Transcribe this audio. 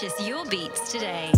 Purchase your beats today.